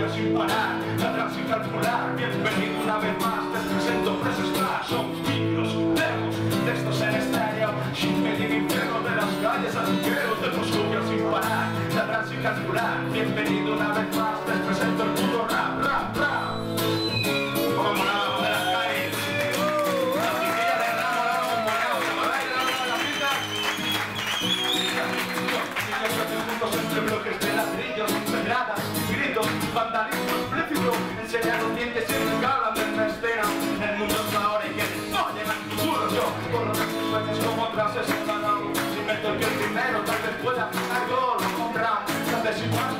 descubrir sin parar, ladrar sin calcular. Bienvenido una vez más, te presento Press Splash. Son vídeos, demos, textos en estéreo, sin medir infierno de las calles al quiero. Te descubrir sin parar, ladrar sin calcular. Bienvenido una vez más, te presento el puto rap, rap, rap. Corro de sueños como tras ese balón. Si meto el pie primero, tal vez pueda algo lo compran. Grandes impactos, velocidades,